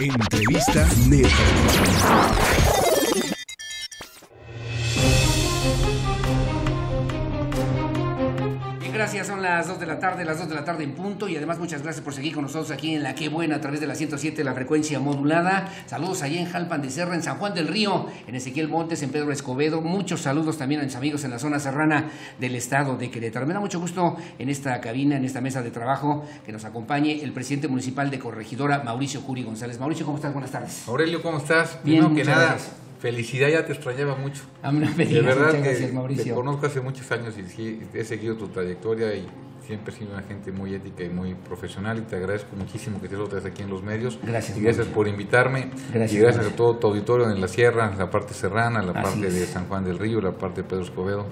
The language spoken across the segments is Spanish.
Entrevista Neta. Gracias. Son las 2 de la tarde, las 2 de la tarde en punto. Y además, muchas gracias por seguir con nosotros aquí en La Qué Buena a través de la 107, la frecuencia modulada. Saludos allá en Jalpan de Serra, en San Juan del Río, en Ezequiel Montes, en Pedro Escobedo. Muchos saludos también a mis amigos en la zona serrana del estado de Querétaro. Me da mucho gusto en esta cabina, en esta mesa de trabajo, que nos acompañe el presidente municipal de Corregidora, Mauricio Curi González. Mauricio, ¿cómo estás? Buenas tardes. Aurelio, ¿cómo estás? Bien, que nada. Felicidad, ya te extrañaba mucho. Ah, de verdad que Mauricio. te conozco hace muchos años y he seguido tu trayectoria y siempre has sido una gente muy ética y muy profesional y te agradezco muchísimo que te lo traes aquí en los medios. Gracias. Y gracias por invitarme. Gracias, y gracias a todo tu auditorio en la sierra, la parte serrana, la Así parte de. San Juan del Río, la parte de Pedro Escobedo.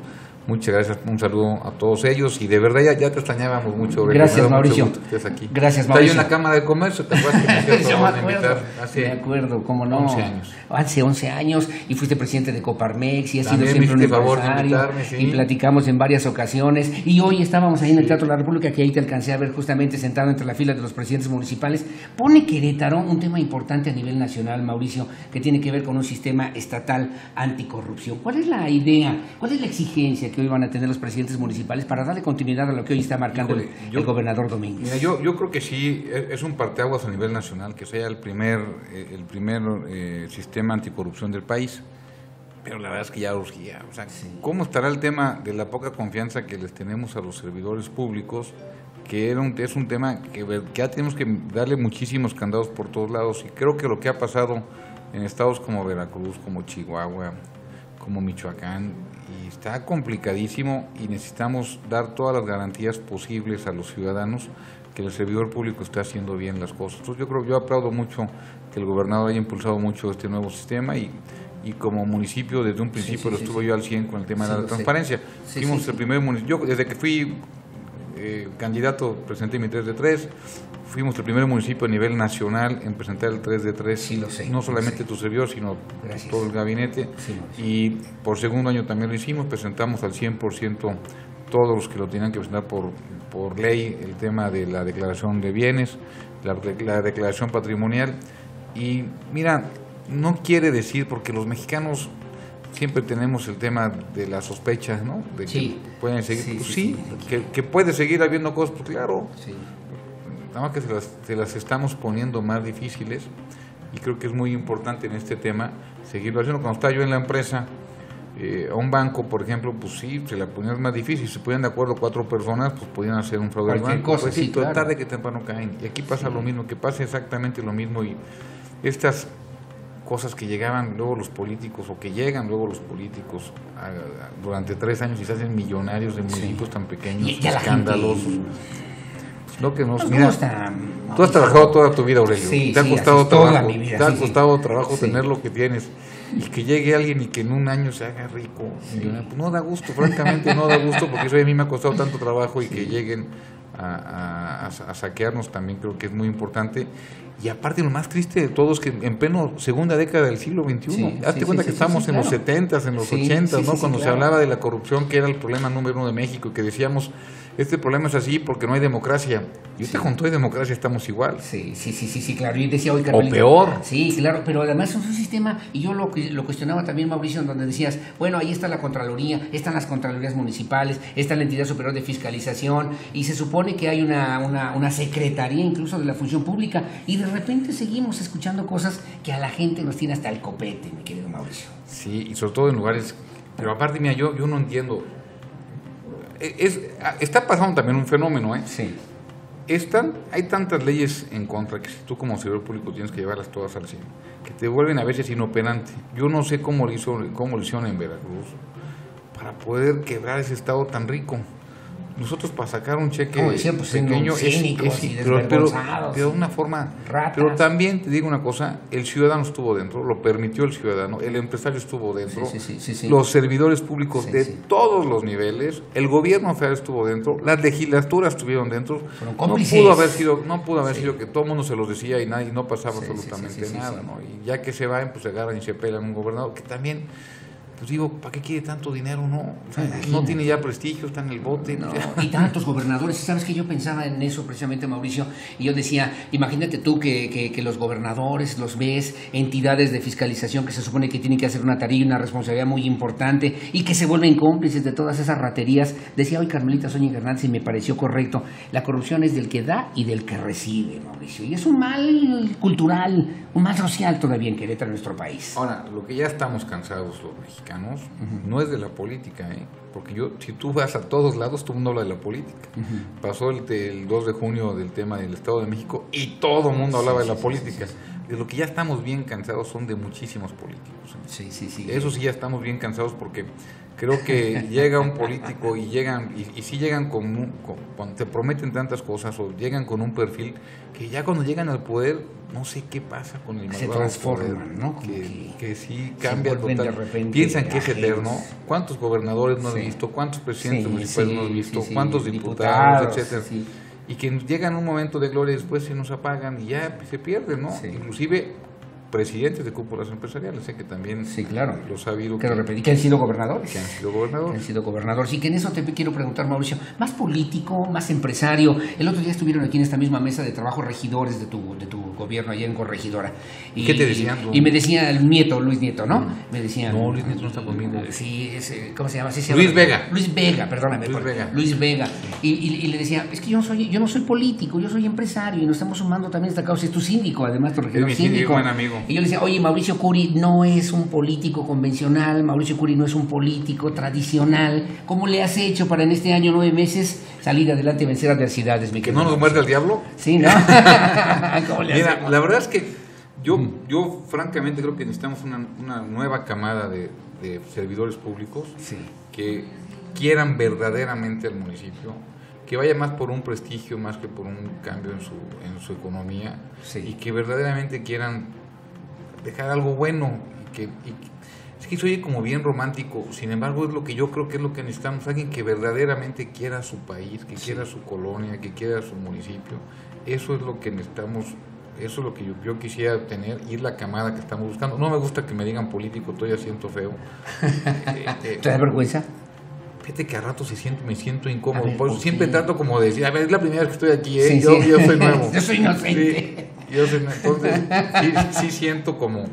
Muchas gracias, un saludo a todos ellos y de verdad ya, ya te extrañábamos mucho. Gracias, mucho Mauricio. gusto que estés aquí. Gracias, Está Mauricio. yo en la Cámara de Comercio, te acuerdas que me Yo me acuerdo, invitar hace me acuerdo, cómo no. 11 años. Hace 11 años y fuiste presidente de Coparmex y has sido siempre un hiciste favor de empresario invitarme, sí. y platicamos en varias ocasiones y hoy estábamos ahí en el Teatro la República que ahí te alcancé a ver justamente sentado entre la fila de los presidentes municipales. Pone Querétaro un tema importante a nivel nacional, Mauricio, que tiene que ver con un sistema estatal anticorrupción. ¿Cuál es la idea, cuál es la exigencia que hoy van a tener los presidentes municipales para darle continuidad a lo que hoy está marcando Híjole, el, yo- el gobernador Domínguez? Mira, yo, yo creo que sí, es es un parteaguas a nivel nacional, que sea el primer, eh, el primer eh, sistema anticorrupción del país. Pero la verdad es que ya urgía. O sea, ¿cómo estará el tema de la poca confianza que les tenemos a los servidores públicos? Que era un, es un tema que ya tenemos que darle muchísimos candados por todos lados. Y creo que lo que ha pasado en estados como Veracruz, como Chihuahua, como Michoacán, y está complicadísimo y necesitamos dar todas las garantías posibles a los ciudadanos que el servidor público está haciendo bien las cosas. Entonces yo creo, yo aplaudo mucho que el gobernador haya impulsado mucho este nuevo sistema y, y como municipio desde un principio sí, lo sí. yo al 100 con el tema de la lo transparencia. Fuimos el primer municipio, yo desde que fui eh, candidato presenté mi 3 de 3, fuimos el primer municipio a nivel nacional en presentar el 3 de 3, Sí, lo sé, no lo solamente sé. tu servidor, sino Gracias. todo el gabinete. Y por segundo año también lo hicimos, presentamos al 100% todos los que lo tenían que presentar por, por ley, el tema de la declaración de bienes, la, la declaración patrimonial. Y mira, no quiere decir, porque los mexicanos siempre tenemos el tema de las sospechas, ¿no? De Sí. que pueden seguir, Sí, pues sí, sí, sí. Que, que puede seguir habiendo cosas, pues claro, Sí. Nada más que se las, se las estamos poniendo más difíciles y creo que es muy importante en este tema seguirlo haciendo. Cuando estaba yo en la empresa, eh, a un banco, por ejemplo, pues sí, se la ponían más difícil. Si se ponían de acuerdo cuatro personas, pues podían hacer un fraude al banco. cosa, pues sí, claro. tarde que temprano caen. Y aquí pasa lo mismo, que pasa exactamente lo mismo. Y estas cosas que llegaban luego los políticos o que llegan luego los políticos a- a- durante tres años y se hacen millonarios de municipios tan pequeños, Y gente- escandalosos. Pues lo que nos, Nos mira, gusta. Tú has trabajado toda tu vida, Aurelio. Sí, te ha sí, costado trabajo, vida, te ha costado trabajo tener lo que tienes y que llegue alguien y que en un año se haga rico. pues no da gusto, francamente no da gusto porque eso a mí me ha costado tanto trabajo y que lleguen a, a- saquearnos también creo que es muy importante. Y aparte lo más triste de todo es que en pleno segunda década del siglo XXI, Sí, hazte sí, cuenta sí, que estamos en los claro. 70s, en los Sí, 80s, sí, ¿no? sí, Cuando se claro. hablaba de la corrupción, que era el problema número uno de México, que decíamos, este problema es así porque no hay democracia. Y ahorita con todo hay democracia estamos igual. Sí, sí, sí, sí, sí, claro. Y decía hoy O Carmelita- peor. Sí, claro, pero además es un sistema, y yo lo cuestionaba también, Mauricio, en donde decías, bueno, ahí está la Contraloría, están las Contralorías Municipales, está la Entidad Superior de Fiscalización, y se supone que hay una, una, una Secretaría incluso de la Función Pública, y de repente seguimos escuchando cosas que a la gente nos tiene hasta el copete, mi querido Mauricio. Sí, y sobre todo en lugares... Pero aparte, mira, yo, yo no entiendo. E- Es, está pasando también un fenómeno, ¿eh? Sí. Están, hay tantas leyes en contra que si tú como servidor público tienes que llevarlas todas al 100, que te vuelven a veces inoperante. Yo no sé cómo lo, hizo, cómo lo hicieron en Veracruz para poder quebrar ese estado tan rico. Nosotros para sacar un cheque pues, pequeño es, cínicos es- pero, pero, de una forma Ratas. pero también te digo una cosa el ciudadano estuvo dentro lo permitió el ciudadano el empresario estuvo dentro Sí, sí, sí, sí, sí. los servidores públicos de todos los niveles el gobierno federal estuvo dentro las legislaturas estuvieron dentro no pudo haber sido no pudo haber sido que todo el mundo se los decía y nadie no pasaba absolutamente nada. ¿no? y ya que se van pues se agarran y se pelan un gobernador que también pues digo, ¿para qué quiere tanto dinero? No, o sea, no tiene ya prestigio, está en el bote. No, y tantos gobernadores. ¿Sabes que yo pensaba en eso precisamente, Mauricio? Y yo decía, imagínate tú que, que, que los gobernadores los ves, entidades de fiscalización que se supone que tienen que hacer una tarea y una responsabilidad muy importante y que se vuelven cómplices de todas esas raterías. Decía hoy Carmelita Zúñiga Hernández y me pareció correcto. La corrupción es del que da y del que recibe, Mauricio. Y es un mal cultural, un mal social todavía en Querétaro, en nuestro país. Ahora, lo que ya estamos cansados los mexicanos no es de la política, ¿eh? Porque yo, si tú vas a todos lados, todo el mundo habla de la política. Pasó el, el, 2 de junio del tema del Estado de México y todo el mundo hablaba de la política. De lo que ya estamos bien cansados son de muchísimos políticos. ¿eh? Sí, sí, sí. Eso sí ya estamos bien cansados porque creo que llega un político y llegan, y, y sí llegan con, un, con, cuando te prometen tantas cosas o llegan con un perfil que ya cuando llegan al poder, no sé qué pasa con el Se transforman, ¿no? Que, que, que, sí cambia total. Piensan que es eterno. ¿Cuántos gobernadores no sí. Visto? ¿Cuántos presidentes sí, municipales sí, no he visto? ¿Cuántos diputados, diputados etcétera? Y que llegan un momento de gloria y después se nos apagan y ya se pierden, ¿no? Inclusive presidentes de cúpulas empresariales, sé que también sí, claro. los ha habido. Que, que, que han sido gobernadores. Que han sido gobernadores. Que han sido gobernadores. Y que en eso te quiero preguntar, Mauricio, más político, más empresario. El otro día estuvieron aquí en esta misma mesa de trabajo regidores de tu, de tu gobierno allá en Corregidora. Y, ¿Qué te decían? Y, y, me decía el nieto, Luis Nieto, ¿no? Mm. Me decía. No, Luis Nieto no está conmigo. Sí, es, ¿cómo se llama? Sí, Luis llama, Vega. Luis Vega, perdóname. Luis Vega. Luis Vega. Y, y, le decía, es que yo no soy, yo no soy político, yo soy empresario y nos estamos sumando también a esta causa. Es tu síndico, además, tu regidor es síndico. buen amigo. Y yo le decía, oye, Mauricio Curi no es un político convencional, Mauricio Curi no es un político tradicional. ¿Cómo le has hecho para en este año nueve meses salir adelante y vencer adversidades? Mi ¿Que no nos muerde el diablo? Sí, ¿no? Mira, la verdad es que yo, yo francamente creo que necesitamos una, una nueva camada de, de servidores públicos sí. que quieran verdaderamente al municipio, que vaya más por un prestigio más que por un cambio en su, en su economía sí. y que verdaderamente quieran dejar algo bueno y que, y, es que soy como bien romántico, sin embargo es lo que yo creo que es lo que necesitamos, alguien que verdaderamente quiera su país, que sí. quiera su colonia, que quiera su municipio, eso es lo que necesitamos, eso es lo que yo, yo quisiera tener y es la camada que estamos buscando. No me gusta que me digan político, todavía siento feo. eh, eh, ¿Te da vergüenza? Fíjate que a rato se siento, me siento incómodo. Ver, Por eso siempre trato como de decir, a ver, es la primera vez que estoy aquí, ¿eh? Sí, yo, sí. yo soy nuevo. yo soy inocente. Yo soy Entonces, sí, sí, siento como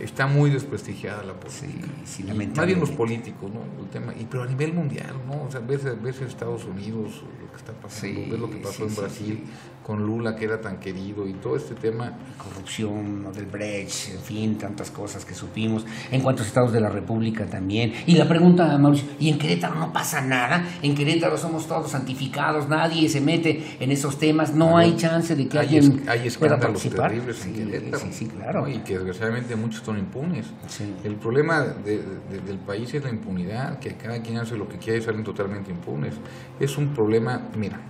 está muy desprestigiada la política. Sí, sí, Más bien los políticos, ¿no? El tema, y, pero a nivel mundial, ¿no? O sea, ves, ves en Estados Unidos lo que está pasando, sí, ves lo que pasó en Brasil con Lula, que era tan querido, y todo este tema. Corrupción, ¿no? del Brecht, en fin, tantas cosas que supimos. En cuantos estados de la República también. Y la pregunta, Mauricio, ¿y en Querétaro no pasa nada? En Querétaro somos todos santificados, nadie se mete en esos temas, no hay chance de que hay alguien es, hay pueda escándalos participar. terribles en Querétaro. Sí, sí, claro. ¿no? Y que desgraciadamente muchos son impunes. Sí. El problema de, de, del país es la impunidad, que cada quien hace lo que quiere y salen totalmente impunes. Es un problema, mira,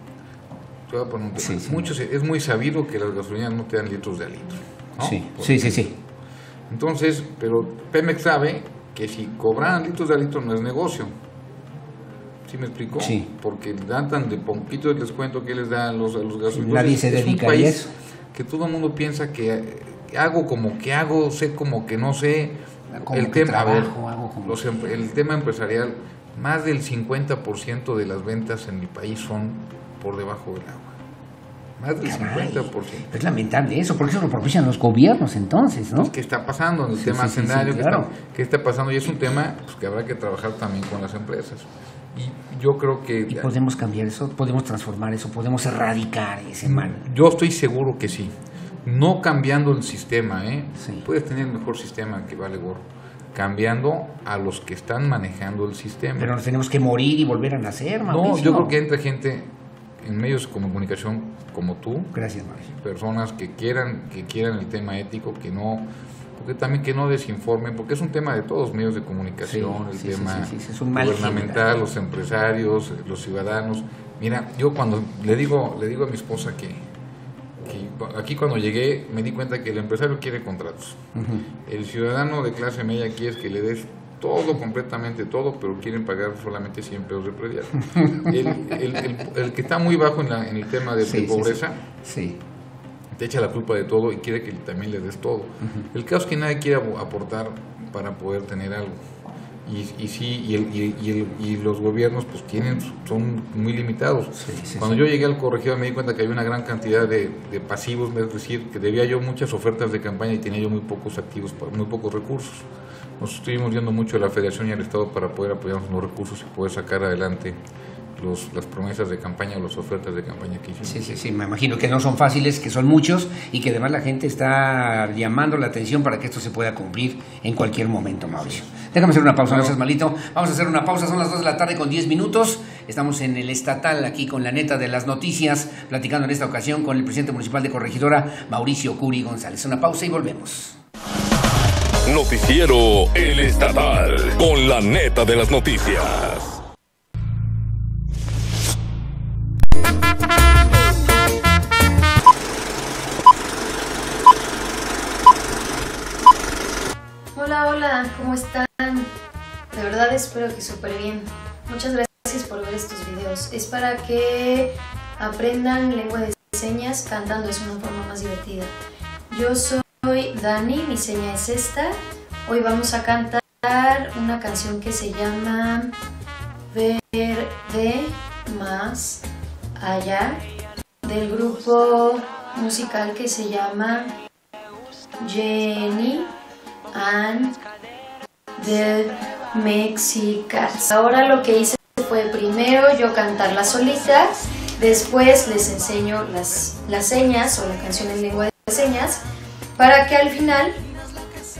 te voy a poner un tema. Sí, sí. Muchos, es muy sabido que las gasolineras no te dan litros de litro. ¿no? Sí, Por sí, sí, sí. Entonces, pero Pemex sabe que si cobran litros de litro no es negocio. ¿Sí me explicó? Sí. Porque dan tan de poquito de descuento que les dan a los, a los gasolineros. Nadie se dedica a eso. que todo el mundo piensa que eh, hago como que hago, sé como que no sé. Como el tema, a ver, trabajo, hago como los em- el tema empresarial, más del 50% de las ventas en el país son por debajo del agua. Más del Caray. 50%. Es lamentable eso, porque eso lo propician los gobiernos entonces, ¿no? Pues, ¿Qué está pasando en el Sí, tema sí, hacendario? ¿Qué, está, qué está pasando? Y es un tema pues, que habrá que trabajar también con las empresas. Y yo creo que... Y podemos cambiar eso, podemos transformar eso, podemos erradicar ese mal. Yo estoy seguro que sí. No cambiando el sistema, ¿eh? Sí. Puedes tener el mejor sistema que vale gorro. Cambiando a los que están manejando el sistema. Pero nos tenemos que morir y volver a nacer, no, Mauricio. yo creo que entra gente en medios de comunicación como tú, Gracias, Mauricio. personas que quieran que quieran el tema ético, que no porque también que no desinformen, porque es un tema de todos los medios de comunicación, Sí, el sí, tema sí, sí, es un mal gubernamental, los empresarios, los ciudadanos. Mira, yo cuando le digo le digo a mi esposa que, que aquí cuando llegué me di cuenta que el empresario quiere contratos. El ciudadano de clase media aquí es que le des todo, completamente todo, pero quieren pagar solamente 100 pesos de predial. El, el- el- el que está muy bajo en, la- en el tema de, de Sí, sí, sí. pobreza te echa la culpa de todo y quiere que también le des todo. El caso es que nadie quiere aportar para poder tener algo. Y, sí, y, el, y, los gobiernos pues tienen, son muy limitados. Cuando yo llegué al corregidor me di cuenta que había una gran cantidad de, pasivos, es decir, que debía yo muchas ofertas de campaña y tenía yo muy pocos activos, muy pocos recursos. Nos estuvimos viendo mucho a la Federación y al Estado para poder apoyarnos los recursos y poder sacar adelante las promesas de campaña o las ofertas de campaña que hicimos. Sí, sí, sí, me imagino que no son fáciles, que son muchos y que además la gente está llamando la atención para que esto se pueda cumplir en cualquier momento, Mauricio. Déjame hacer una pausa, no seas malito. Vamos a hacer una pausa, son las 2 de la tarde con 10 minutos. Estamos en el estatal aquí con la neta de las noticias, platicando en esta ocasión con el presidente municipal de Corregidora, Mauricio Curi González. Una pausa y volvemos. Noticiero El Estatal, con la neta de las noticias. ¿Cómo están? De verdad espero que súper bien. Muchas gracias por ver estos videos. Es para que aprendan lengua de señas cantando, es una forma más divertida. Yo soy Dani, mi seña es esta. Hoy vamos a cantar una canción que se llama Verde más allá del grupo musical que se llama Jenny and the Mexicans. Ahora lo que hice fue primero yo cantarla solita, después les enseño las, las señas o la canción en lengua de señas para que al final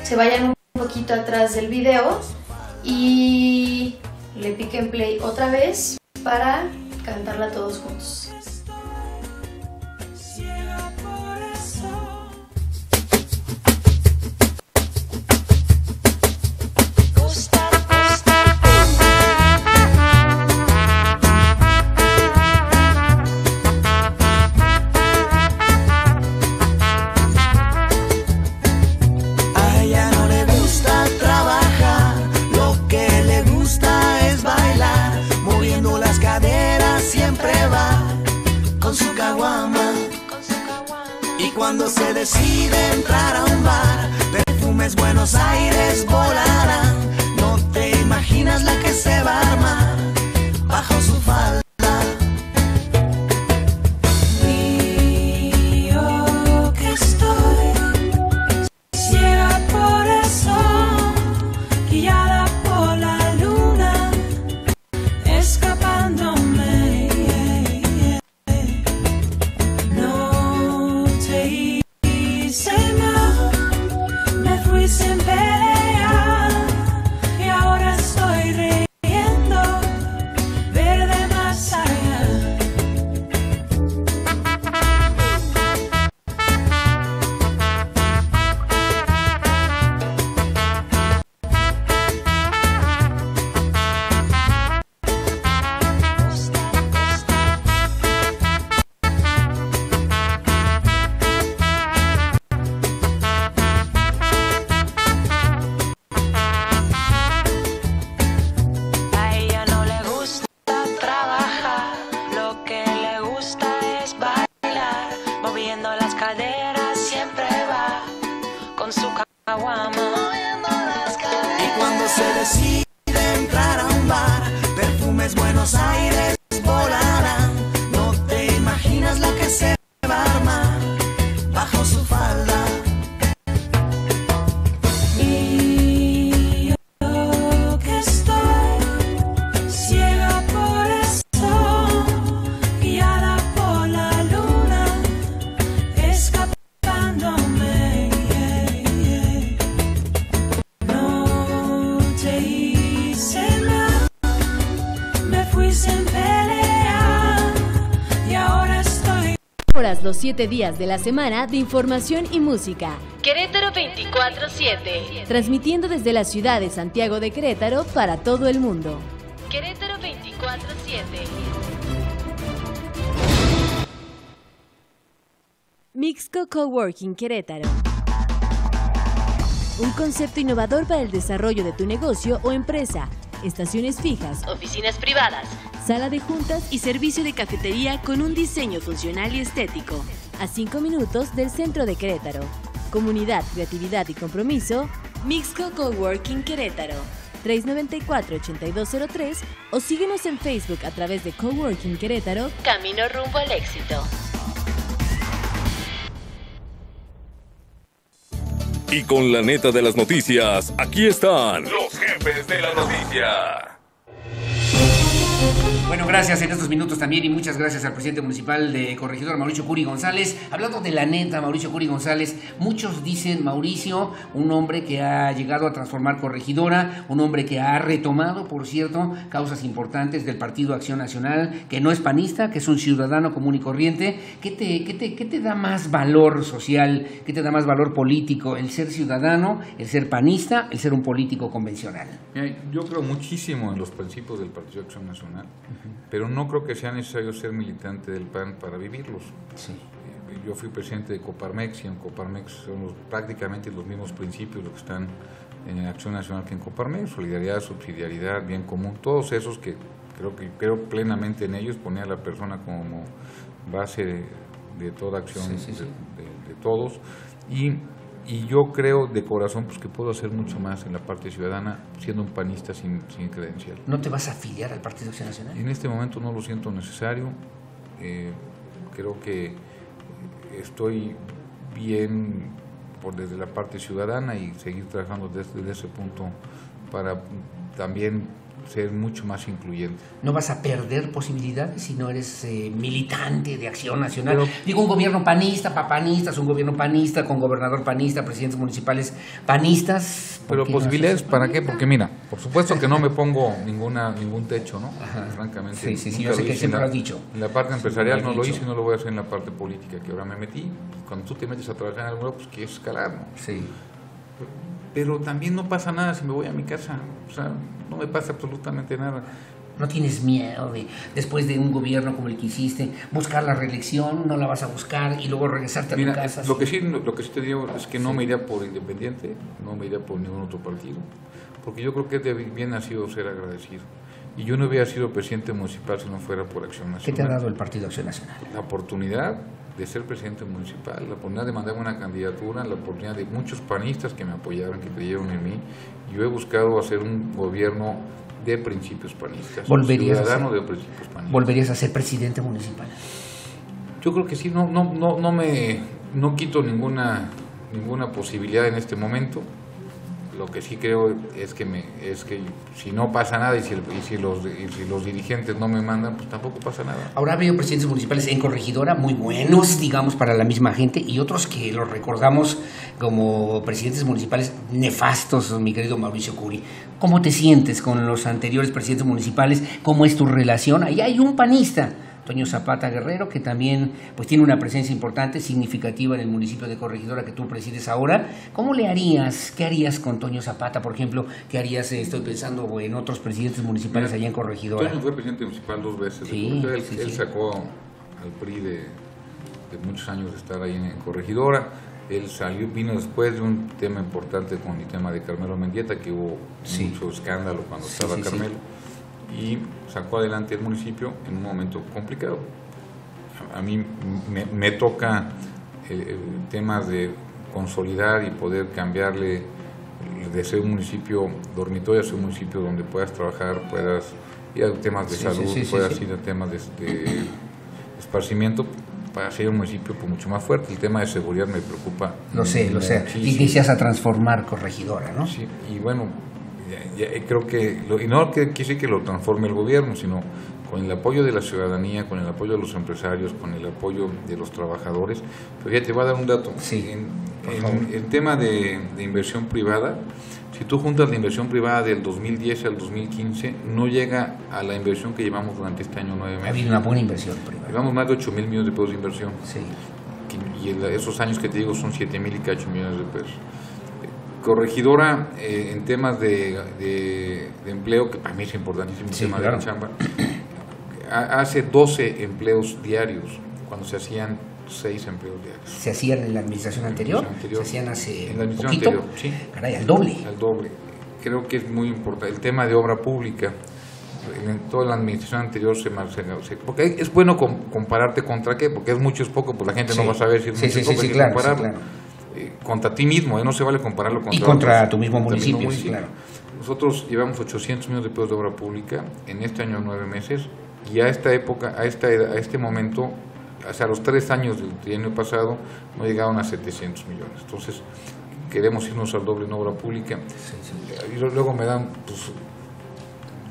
se vayan un poquito atrás del video y le piquen play otra vez para cantarla todos juntos. cadera siempre va con su caguama. Y cuando se decide entrar a un bar, perfumes Buenos Aires. 7 días de la semana de información y música. Querétaro 24-7. Transmitiendo desde la ciudad de Santiago de Querétaro para todo el mundo. Querétaro 24-7. Mixco Coworking Querétaro. Un concepto innovador para el desarrollo de tu negocio o empresa. Estaciones fijas, oficinas privadas, sala de juntas y servicio de cafetería con un diseño funcional y estético, a 5 minutos del centro de Querétaro. Comunidad, creatividad y compromiso, Mixco Coworking Querétaro. 394-8203 o síguenos en Facebook a través de Coworking Querétaro, Camino rumbo al éxito. Y con la neta de las noticias, aquí están los jefes de la noticia. Thank you. Bueno, gracias en estos minutos también y muchas gracias al presidente municipal de Corregidor, Mauricio Curi González. Hablando de la neta, Mauricio Curi González, muchos dicen, Mauricio, un hombre que ha llegado a transformar Corregidora, un hombre que ha retomado, por cierto, causas importantes del Partido Acción Nacional, que no es panista, que es un ciudadano común y corriente. ¿Qué te, qué te, qué te da más valor social, qué te da más valor político? ¿El ser ciudadano, el ser panista, el ser un político convencional? Mira, yo creo muchísimo en los principios del Partido Acción Nacional, pero no creo que sea necesario ser militante del PAN para vivirlos. Sí. Eh, Yo fui presidente de Coparmex y en Coparmex son los- prácticamente los mismos principios los que están en Acción Nacional que en Coparmex, solidaridad, subsidiariedad, bien común, todos esos que creo que creo plenamente en ellos, poner a la persona como base de, de toda acción Sí, sí, sí. de- de- de todos y y yo creo de corazón pues que puedo hacer mucho más en la parte ciudadana siendo un panista sin, sin credencial. ¿No te vas a afiliar al Partido Acción Nacional? En este momento no lo siento necesario. eh, creo que estoy bien por desde la parte ciudadana y seguir trabajando desde, desde ese punto para también ser mucho más incluyente. no vas a perder posibilidades si no eres eh, militante de acción nacional. Pero- Digo, un gobierno panista, papanistas, un gobierno panista, con gobernador panista, presidentes municipales panistas. ¿por Pero no posibilidades para qué? Porque mira, por supuesto que no me pongo ninguna ningún techo, ¿no? Francamente. Sí, sí, sí, yo sé que siempre lo has dicho. En la parte empresarial no lo hice y no lo voy a hacer en la parte política que ahora me metí. Cuando tú te metes a trabajar en lado, pues quieres escalar, ¿no? Sí. Pero también no pasa nada si me voy a mi casa. O sea, no me pasa absolutamente nada. ¿No tienes miedo de, después de un gobierno como el que hiciste, buscar la reelección, no la vas a buscar y luego regresarte a tu Mira, casa? lo que sí, lo que sí te digo es que no me iría por independiente, no me iría por ningún otro partido, porque yo creo que de bien nacido ser agradecido. Y yo no hubiera sido presidente municipal si no fuera por Acción ¿Qué Nacional. te ha dado el Partido Acción Nacional? La oportunidad de ser presidente municipal, la oportunidad de mandarme una candidatura, la oportunidad de muchos panistas que me apoyaron, que creyeron en mí. Yo he buscado hacer un gobierno de principios panistas, Volverías a ciudadano ser- de principios panistas. ¿Volverías a ser presidente municipal? Yo creo que sí, no, no, no, no me no quito ninguna ninguna posibilidad en este momento. Lo que sí creo es que me es que si no pasa nada y si, y si los y si los dirigentes no me mandan, pues tampoco pasa nada. Ahora veo presidentes municipales en Corregidora muy buenos, digamos, para la misma gente y otros que los recordamos como presidentes municipales nefastos, mi querido Mauricio Curi. ¿Cómo te sientes con los anteriores presidentes municipales? ¿Cómo es tu relación? Ahí hay un panista, Toño Zapata Guerrero, que también pues tiene una presencia importante, significativa en el municipio de Corregidora que tú presides ahora. ¿Cómo le harías? ¿Qué harías con Toño Zapata, por ejemplo? ¿Qué harías? eh, Estoy pensando en otros presidentes municipales allá en Corregidora. Toño fue presidente municipal dos veces. Sí, él, sí, él sí. sacó al PRI de, de muchos años de estar ahí en, Corregidora. Él salió, vino después de un tema importante con el tema de Carmelo Mendieta, que hubo Sí. mucho escándalo cuando estaba. Carmelo. Y sacó adelante el municipio en un momento complicado. A, mí me, me toca el, el tema de consolidar y poder cambiarle de ser un municipio dormitorio a ser un municipio donde puedas trabajar, puedas ir a temas de Sí, salud, sí, sí, puedas ir a temas de, de esparcimiento para ser un municipio pues, mucho más fuerte. El tema de seguridad me preocupa. Lo sé, lo sé. muchísimo. Y inicias a transformar Corregidora, ¿no? Sí, y bueno, ya- ya creo que, lo- y no que quise que lo transforme el gobierno, sino con el apoyo de la ciudadanía, con el apoyo de los empresarios, con el apoyo de los trabajadores. Pero ya te voy a dar un dato. Sí, En, el tema de, de inversión privada, si tú juntas la inversión privada del 2010 al 2015, no llega a la inversión que llevamos durante este año nueve Ha meses. habido una buena inversión privada. Llevamos más de 8 mil millones de pesos de inversión Sí. y esos años que te digo son 7 mil y cacho millones de pesos. Corregidora eh, en temas de, de- de empleo, que para mí es importantísimo el Sí, tema claro. de la chamba, ha- hace 12 empleos diarios cuando se hacían 6 empleos diarios. ¿Se hacían en la administración anterior? anterior. ¿Se hacían hace En la administración poquito? anterior, sí. Caray, al doble. Al doble. Creo que es muy importante. El tema de obra pública, en toda la administración anterior se, se- porque es bueno com- compararte contra qué, porque es mucho es poco, pues la gente Sí. no va a saber si es Sí, mucho es poco, compararlo. claro. Eh, contra ti mismo, ¿eh? no se vale compararlo contra Y contra otros, tu mismo contra municipio, sí, claro. Nosotros llevamos 800 millones de pesos de obra pública en este año nueve meses y a esta época, a, esta, edad- a este momento, o sea, a los tres años del año pasado, no llegaron a 700 millones. Entonces, queremos irnos al doble en obra pública. Y luego me dan, pues,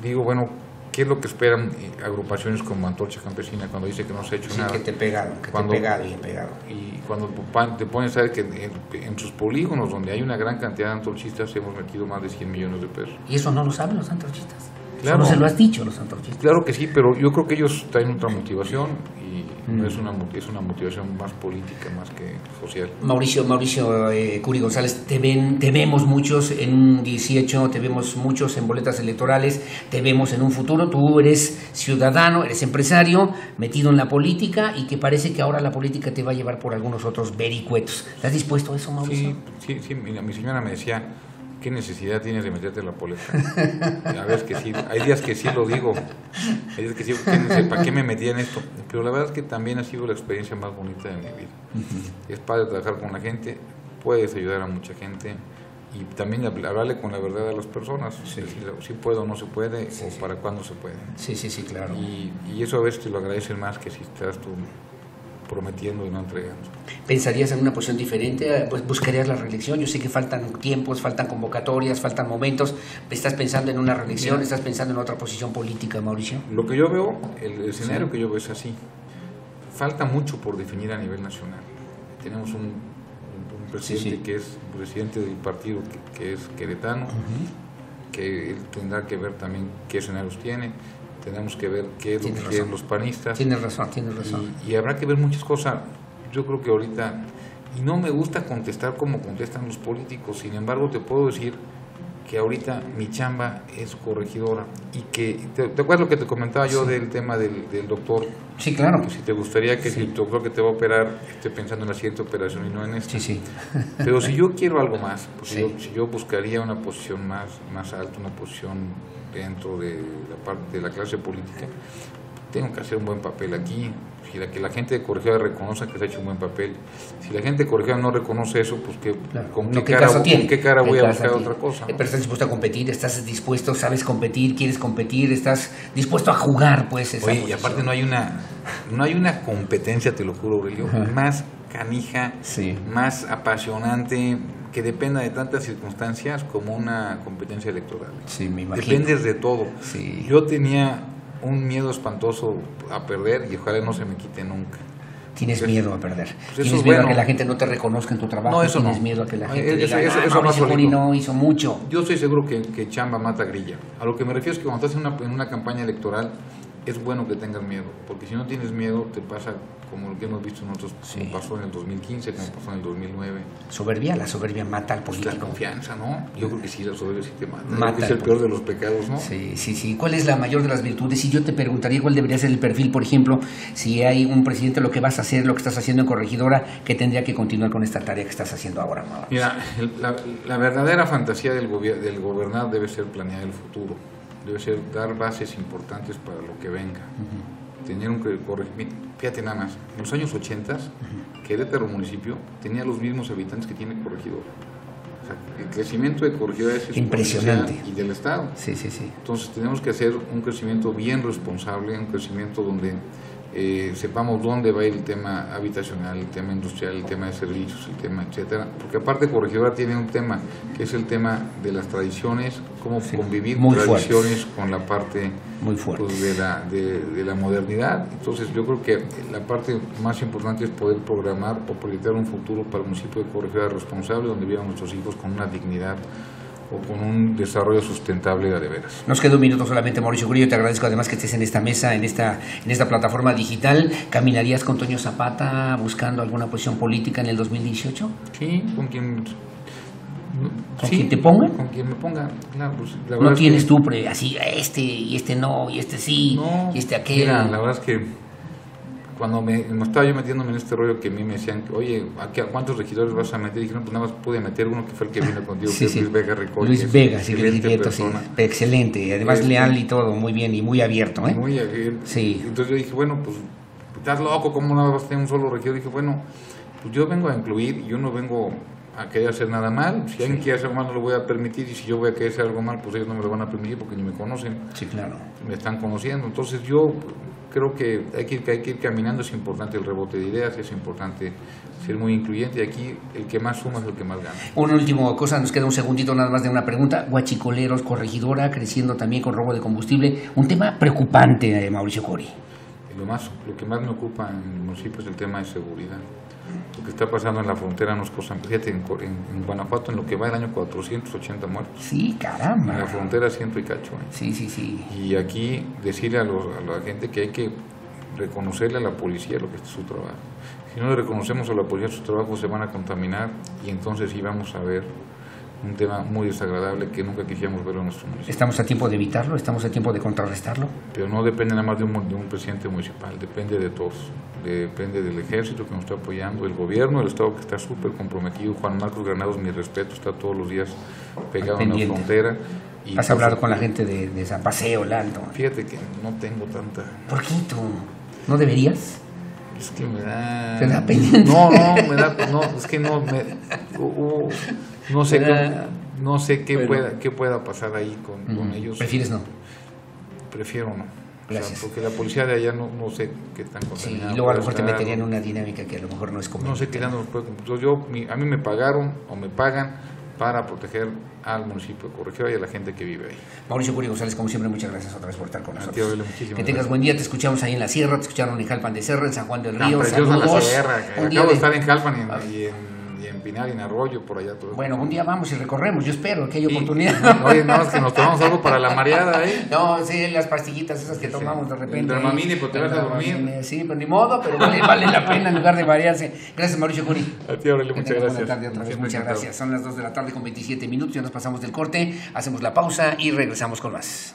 digo, bueno, ¿qué es lo que esperan eh, agrupaciones como Antorcha Campesina cuando dice que no se ha hecho Sí, nada? que te pegaron, que Cuando- te pegado y pegado. Y cuando te pones a ver que en, en sus polígonos, donde hay una gran cantidad de antorchistas, hemos metido más de 100 millones de pesos. Y eso no lo saben los antorchistas. Claro. Solo se lo has dicho los antorchistas. Claro que sí, pero yo creo que ellos traen otra motivación y Mm. no es una, es una motivación más política, más que social. Mauricio, Mauricio eh, Curi González, te, ven, te vemos muchos en un 18, te vemos muchos en boletas electorales, te vemos en un futuro. Tú eres ciudadano, eres empresario, metido en la política y que parece que ahora la política te va a llevar por algunos otros vericuetos. ¿Estás dispuesto a eso, Mauricio? Sí, sí, sí, mira, mi señora me decía, ¿qué necesidad tienes de meterte en la poleta? A ver, que sí, hay días que sí lo digo, hay días que sí, ¿qué nece- ¿para qué me metía en esto? Pero la verdad es que también ha sido la experiencia más bonita de mi vida. Es padre trabajar con la gente, puedes ayudar a mucha gente y también hab- hablarle con la verdad a las personas, si, si puedo o no se puede, o para cuándo se puede. Sí, sí, sí, claro. Y, y eso a veces te lo agradecen más que si estás tú prometiendo y no entregando. ¿Pensarías en una posición diferente? Pues buscarías la reelección. Yo sé que faltan tiempos, faltan convocatorias, faltan momentos. ¿Estás pensando en una reelección? ¿Estás pensando en otra posición política, Mauricio? Lo que yo veo, el escenario que yo veo es así. Falta mucho por definir a nivel nacional. Tenemos un, un- presidente Sí, sí. que es presidente del partido que, que es queretano, que él tendrá que ver también qué escenarios tiene. Tenemos que ver qué es lo que quieren los panistas. Tienes razón, tienes razón. Y, y habrá que ver muchas cosas. Yo creo que ahorita, y no me gusta contestar como contestan los políticos, sin embargo te puedo decir que ahorita mi chamba es corregidora y que, ¿te, te acuerdas lo que te comentaba yo del tema del, del doctor? Sí, claro. Que si te gustaría que si el doctor que te va a operar esté pensando en la siguiente operación y no en esta. Sí, sí. Pero si yo quiero algo más, pues Sí. yo, si yo buscaría una posición más, más alta, una posición dentro de la parte de la clase política, tengo que hacer un buen papel aquí. Si la que la gente de Corregidora reconoce que se ha hecho un buen papel, si la gente de Corregidora no reconoce eso, pues que, Claro. ¿con, No, qué cara, con qué cara voy a buscar tiene? otra cosa? No? Pero estás dispuesto a competir, estás dispuesto, sabes competir, quieres competir, estás dispuesto a jugar, pues. Esa Oye, y aparte no hay una no hay una competencia, te lo juro, Aurelio, más canija, Sí. más apasionante, que dependa de tantas circunstancias como una competencia electoral. Sí, me imagino. Dependes de todo. Sí. Yo tenía un miedo espantoso a perder y ojalá no se me quite nunca. Tienes Pues, miedo a perder. eso Tienes es miedo a bueno. que la gente no te reconozca en tu trabajo. No, eso Tienes no. miedo a que la gente eso- diga, eso- "Ah, eso Mauricio Curi solito". no hizo mucho. Yo estoy seguro que, que chamba mata grilla. A lo que me refiero es que cuando estás en una, en una campaña electoral es bueno que tengas miedo, porque si no tienes miedo te pasa como lo que hemos visto nosotros, como Sí. pasó en el 2015, como pasó en el 2009. Soberbia, la soberbia mata al Pues la político. confianza, ¿no? Yo creo que sí, la soberbia sí te mata. Mata es el peor de los pecados, ¿no? Sí, sí, sí. ¿Cuál es la mayor de las virtudes? Y yo te preguntaría cuál debería ser el perfil, por ejemplo, si hay un presidente, lo que vas a hacer, lo que estás haciendo en Corregidora, que tendría que continuar con esta tarea que estás haciendo ahora. Mira, la, la verdadera fantasía del, del gobernar debe ser planear el futuro, debe ser dar bases importantes para lo que venga. Tener un cre- corre- mi- Fíjate nada más, en los años 80, Querétaro municipio tenía los mismos habitantes que tiene Corregidora. O sea, el crecimiento de Corregidora es Impresionante. y del Estado. Sí, sí, sí. Entonces tenemos que hacer un crecimiento bien responsable, un crecimiento donde eh, sepamos dónde va a ir el tema habitacional, el tema industrial, el tema de servicios, el tema, etcétera. Porque aparte Corregidora tiene un tema que es el tema de las tradiciones, cómo Sí, convivir muy tradiciones con la parte Muy pues, de, la, de, de la modernidad. Entonces yo creo que la parte más importante es poder programar o proyectar un futuro para el municipio de Corregidora responsable, donde vivan nuestros hijos con una dignidad o con un desarrollo sustentable de veras. Nos queda un minuto solamente, Mauricio Grillo. Te agradezco además que estés en esta mesa, en esta, en esta plataforma digital. ¿Caminarías con Toño Zapata buscando alguna posición política en el 2018? Sí, con quien. ¿Con sí, quien te ponga? Con quien me ponga, claro. Pues, la ¿No es tienes que- tú pre- así, este y este no, y este sí, No, y este aquel? Mira, la verdad es que cuando me, me estaba yo metiéndome en este rollo que a mí me decían, oye, ¿a, qué- a cuántos regidores vas a meter? Y dije, no, pues nada más pude meter uno que fue el que vino contigo, Sí, que sí. Luis Vega Ricoy. Luis Vega, sí, sí. Excelente, y además Este- leal y todo, muy bien y muy abierto, ¿eh? Muy bien. Sí. Entonces yo dije, bueno, pues estás loco, ¿cómo nada vas a tener un solo regidor? dije, bueno, pues yo vengo a incluir, yo no vengo a querer hacer nada mal. Si alguien quiere hacer mal, no lo voy a permitir. Y si yo voy a querer hacer algo mal, pues ellos no me lo van a permitir porque ni me conocen. Sí, claro. Me están conociendo. Entonces yo creo que hay que, ir, hay que ir caminando. Es importante el rebote de ideas, es importante ser muy incluyente. Y aquí el que más suma es el que más gana. Una última cosa, nos queda un segundito nada más de una pregunta. Guachicoleros, corregidora, creciendo también con robo de combustible. Un tema preocupante, eh, Mauricio Cori. Lo, más, lo que más me ocupa en el municipio es el tema de seguridad. Lo que está pasando en la frontera no es cosa. Fíjate, en, en, Guanajuato, en lo que va el año, 480 muertos. Sí, caramba. En la frontera, ciento y cacho. ¿eh? Sí, sí, sí. Y aquí decirle a, los, a la gente que hay que reconocerle a la policía lo que es su trabajo. Si no le reconocemos a la policía su trabajo, se van a contaminar y entonces sí vamos a ver un tema muy desagradable que nunca quisiéramos verlo en nuestro municipio. ¿Estamos a tiempo de evitarlo? ¿Estamos a tiempo de contrarrestarlo? Pero no depende nada más de un, de un presidente municipal, depende de todos. Depende del ejército que nos está apoyando, el gobierno, el Estado que está súper comprometido. Juan Marcos Granados, mi respeto, está todos los días pegado en la frontera. Y ¿Has hablado con la gente de, de San Paseo, Lando? Fíjate que no tengo tanta... ¿Por qué tú? ¿No deberías? Es que me da... ¿Te da? No, no, me da... No, es que no... Me, uh, no sé, qué, no sé qué, pueda, qué pueda pasar ahí con, con, ellos. ¿Prefieres no? Prefiero no. Gracias. O sea, porque la policía de allá no, no sé qué tan Sí, y luego a lo mejor te meterían en una dinámica que a lo mejor no es como. No sé qué tanto yo, yo, A mí me pagaron o me pagan para proteger al municipio de Corregidora y a la gente que vive ahí. Mauricio Curi González, como siempre, muchas gracias otra vez por estar con nosotros. Abel, que tengas gracias. buen día, te escuchamos ahí en la sierra, te escucharon en Jalpan de Serra, en San Juan del Río. No, saludos. la sierra, acabo de de- estar en Jalpan y en, y en, y en Pinar y en Arroyo, por allá todo. Bueno, un día vamos y recorremos, yo espero que haya Y- oportunidad. Oye, no, es que nos tomamos algo para la mareada, ¿eh? No, sí, las pastillitas esas que Sí. tomamos de repente. El Dramamine, pues, te vas a dormir. Sí, pero ni modo, pero vale, vale la pena en lugar de variarse. Gracias, Mauricio Curi. A ti, Aurelio, muchas gracias. Tarde otra vez, muchas gracias. Son las 2 de la tarde con 27 minutos, ya nos pasamos del corte, hacemos la pausa y regresamos con más.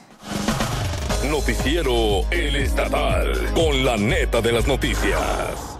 Noticiero El Estatal con la neta de las noticias.